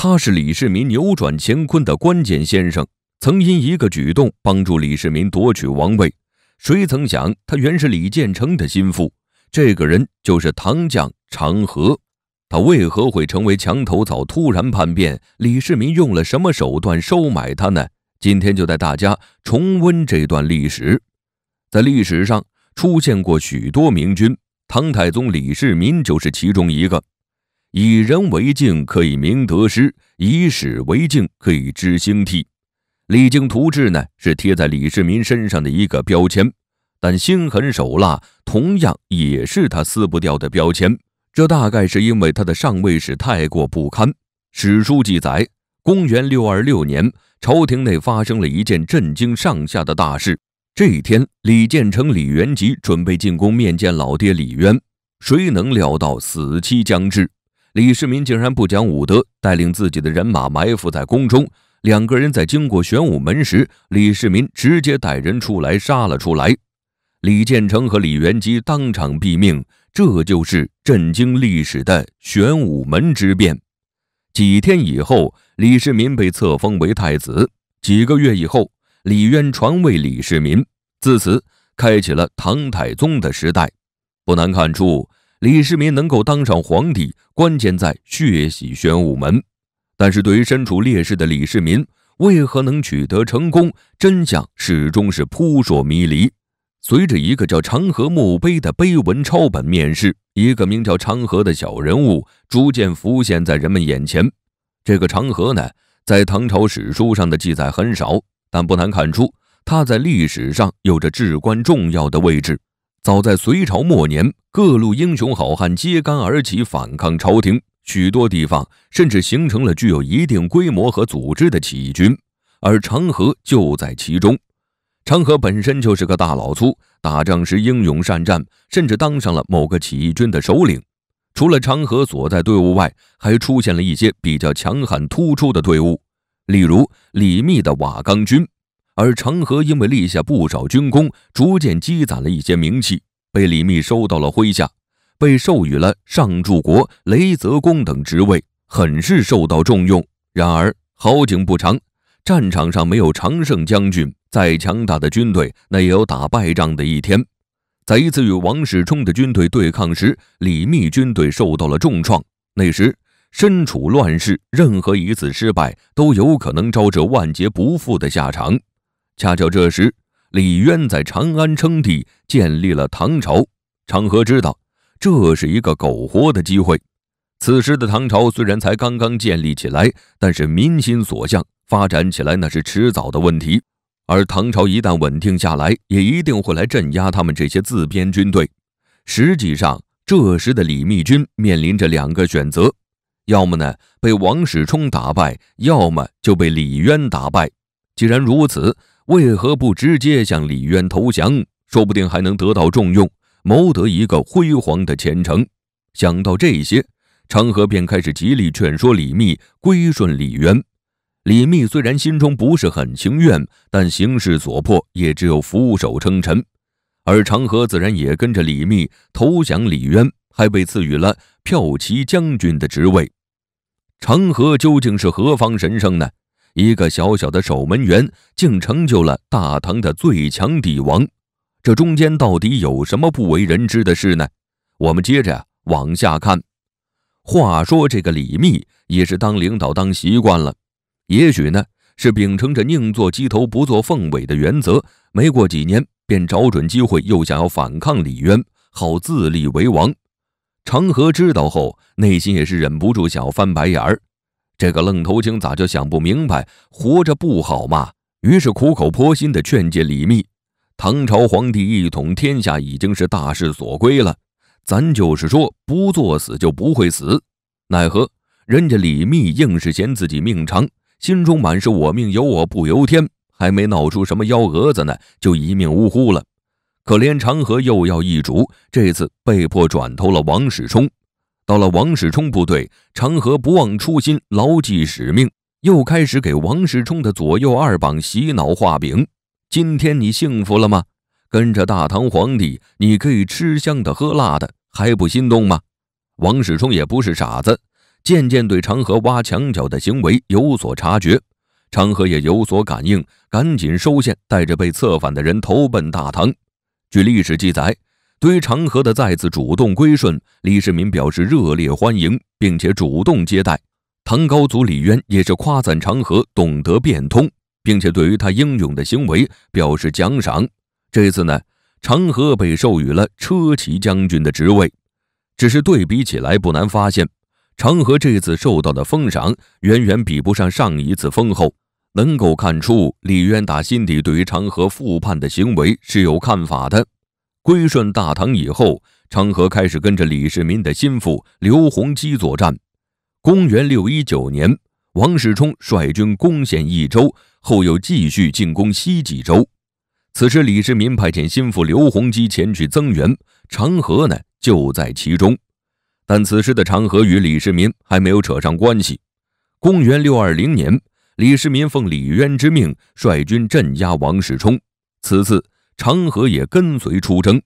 他是李世民扭转乾坤的关键先生，曾因一个举动帮助李世民夺取王位。谁曾想，他原是李建成的心腹。这个人就是唐将长河。他为何会成为墙头草，突然叛变？李世民用了什么手段收买他呢？今天就带大家重温这段历史。在历史上出现过许多明君，唐太宗李世民就是其中一个。以人为镜，可以明得失；以史为镜，可以知兴替。励精图治呢，是贴在李世民身上的一个标签，但心狠手辣同样也是他撕不掉的标签。这大概是因为他的上位史太过不堪。史书记载，公元六二六年，朝廷内发生了一件震惊上下的大事。这一天，李建成、李元吉准备进宫面见老爹李渊，谁能料到死期将至？李世民竟然不讲武德，带领自己的人马埋伏在宫中。两个人在经过玄武门时，李世民直接带人出来杀了出来。李建成和李元吉当场毙命。这就是震惊历史的玄武门之变。几天以后，李世民被册封为太子。几个月以后，李渊传位李世民，自此开启了唐太宗的时代。不难看出。李世民能够当上皇帝，关键在血洗玄武门。但是，对于身处劣势的李世民，为何能取得成功？真相始终是扑朔迷离。随着一个叫长河墓碑的碑文抄本面世，一个名叫长河的小人物逐渐浮现在人们眼前。这个长河呢，在唐朝史书上的记载很少，但不难看出，他在历史上有着至关重要的位置。早在隋朝末年，各路英雄好汉揭竿而起，反抗朝廷。许多地方甚至形成了具有一定规模和组织的起义军，而长河就在其中。长河本身就是个大老粗，打仗时英勇善战，甚至当上了某个起义军的首领。除了长河所在队伍外，还出现了一些比较强悍突出的队伍，例如李密的瓦岗军。而长河因为立下不少军功，逐渐积攒了一些名气，被李密收到了麾下，被授予了上柱国、雷泽公等职位，很是受到重用。然而好景不长，战场上没有常胜将军，再强大的军队那也有打败仗的一天。在一次与王世充的军队对抗时，李密军队受到了重创。那时身处乱世，任何一次失败都有可能招致万劫不复的下场。恰巧这时，李渊在长安称帝，建立了唐朝。长河知道这是一个苟活的机会。此时的唐朝虽然才刚刚建立起来，但是民心所向，发展起来那是迟早的问题。而唐朝一旦稳定下来，也一定会来镇压他们这些自编军队。实际上，这时的李密军面临着两个选择：要么呢被王世充打败，要么就被李渊打败。既然如此，为何不直接向李渊投降？说不定还能得到重用，谋得一个辉煌的前程。想到这些，长河便开始极力劝说李密归顺李渊。李密虽然心中不是很情愿，但形势所迫，也只有俯首称臣。而长河自然也跟着李密投降李渊，还被赐予了骠骑将军的职位。长河究竟是何方神圣呢？一个小小的守门员，竟成就了大唐的最强帝王，这中间到底有什么不为人知的事呢？我们接着往下看。话说这个李密也是当领导当习惯了，也许呢是秉承着宁做鸡头不做凤尾的原则，没过几年便找准机会又想要反抗李渊，好自立为王。长河知道后，内心也是忍不住想要翻白眼儿。这个愣头青咋就想不明白活着不好吗？于是苦口婆心地劝诫李密：“唐朝皇帝一统天下已经是大势所归了，咱就是说不作死就不会死。”奈何人家李密硬是嫌自己命长，心中满是我命由我不由天，还没闹出什么幺蛾子呢，就一命呜呼了。可怜长河又要易主，这次被迫转投了王世充。到了王世充部队，长河不忘初心，牢记使命，又开始给王世充的左右二膀洗脑画饼。今天你幸福了吗？跟着大唐皇帝，你可以吃香的喝辣的，还不心动吗？王世充也不是傻子，渐渐对长河挖墙脚的行为有所察觉。长河也有所感应，赶紧收线，带着被策反的人投奔大唐。据历史记载，对于长河的再次主动归顺，李世民表示热烈欢迎，并且主动接待。唐高祖李渊也是夸赞长河懂得变通，并且对于他英勇的行为表示奖赏。这次呢，长河被授予了车骑将军的职位。只是对比起来，不难发现。长河这次受到的封赏远远比不上上一次封后，能够看出李渊打心底对于长河复叛的行为是有看法的。归顺大唐以后，长河开始跟着李世民的心腹刘弘基作战。公元六一九年，王世充率军攻陷益州，后又继续进攻西冀州。此时，李世民派遣心腹刘弘基前去增援，长河呢就在其中。但此时的长河与李世民还没有扯上关系。公元六二零年，李世民奉李渊之命率军镇压王世充，此次长河也跟随出征。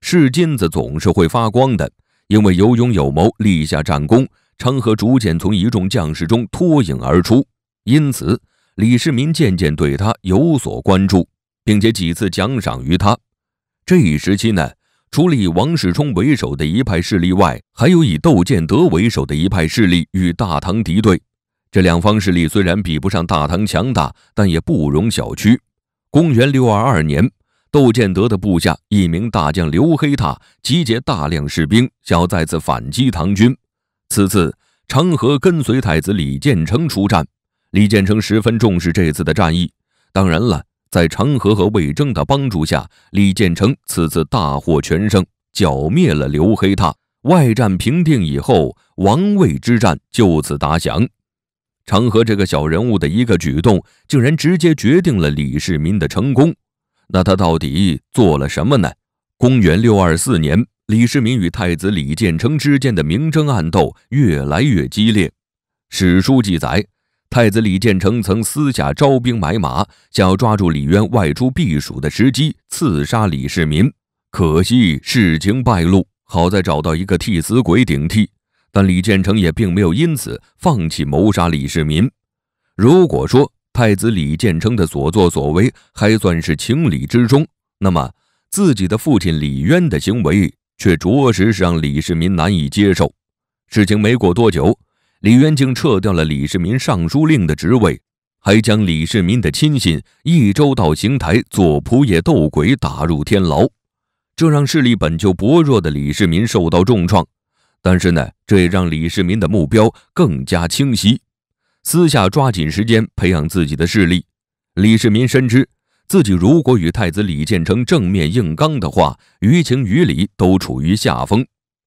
是金子总是会发光的，因为有勇有谋，立下战功，长河逐渐从一众将士中脱颖而出，因此李世民渐渐对他有所关注，并且几次奖赏于他。这一时期呢？除了以王世充为首的一派势力外，还有以窦建德为首的一派势力与大唐敌对。这两方势力虽然比不上大唐强大，但也不容小觑。公元六二二年，窦建德的部下一名大将刘黑闼集结大量士兵，想要再次反击唐军。此次长河跟随太子李建成出战，李建成十分重视这次的战役。当然了。在长河和魏征的帮助下，李建成此次大获全胜，剿灭了刘黑闼。外战平定以后，王魏之战就此打响。长河这个小人物的一个举动，竟然直接决定了李世民的成功。那他到底做了什么呢？公元六二四年，李世民与太子李建成之间的明争暗斗越来越激烈。史书记载。太子李建成曾私下招兵买马，想要抓住李渊外出避暑的时机，刺杀李世民。可惜事情败露，好在找到一个替死鬼顶替。但李建成也并没有因此放弃谋杀李世民。如果说太子李建成的所作所为还算是情理之中，那么自己的父亲李渊的行为却着实是让李世民难以接受。事情没过多久。李渊竟撤掉了李世民尚书令的职位，还将李世民的亲信益州道邢台做仆夜斗鬼打入天牢，这让势力本就薄弱的李世民受到重创。但是呢，这也让李世民的目标更加清晰，私下抓紧时间培养自己的势力。李世民深知，自己如果与太子李建成正面硬刚的话，于情于理都处于下风，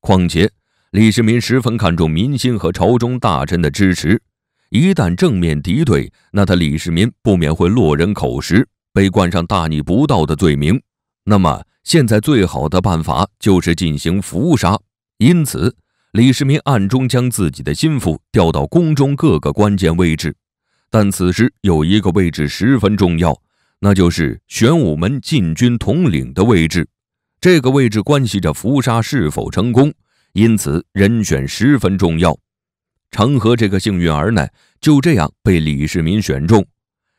况且。李世民十分看重民心和朝中大臣的支持，一旦正面敌对，那他李世民不免会落人口实，被冠上大逆不道的罪名。那么，现在最好的办法就是进行伏杀。因此，李世民暗中将自己的心腹调到宫中各个关键位置。但此时有一个位置十分重要，那就是玄武门禁军统领的位置。这个位置关系着伏杀是否成功。因此，人选十分重要。长河这个幸运儿呢，就这样被李世民选中。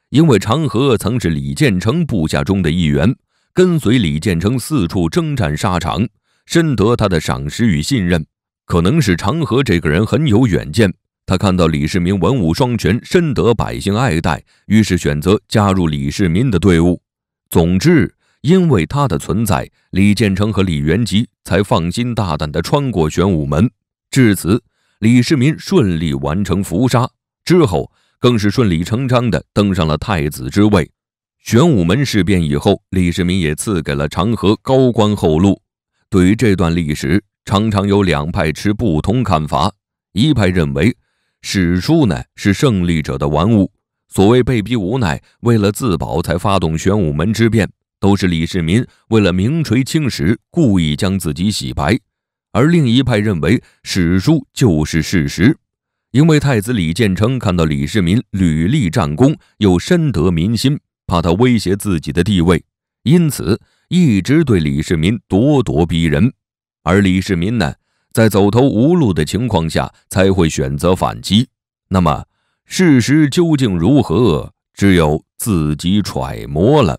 因为长河曾是李建成部下中的一员，跟随李建成四处征战沙场，深得他的赏识与信任。可能是长河这个人很有远见，他看到李世民文武双全，深得百姓爱戴，于是选择加入李世民的队伍。总之。因为他的存在，李建成和李元吉才放心大胆地穿过玄武门。至此，李世民顺利完成伏杀之后，更是顺理成章地登上了太子之位。玄武门事变以后，李世民也赐给了长河高官厚禄。对于这段历史，常常有两派持不同看法。一派认为，史书呢是胜利者的玩物，所谓被逼无奈，为了自保才发动玄武门之变。都是李世民为了名垂青史，故意将自己洗白，而另一派认为史书就是事实，因为太子李建成看到李世民屡立战功，又深得民心，怕他威胁自己的地位，因此一直对李世民咄咄逼人。而李世民呢，在走投无路的情况下才会选择反击。那么，事实究竟如何，只有自己揣摩了。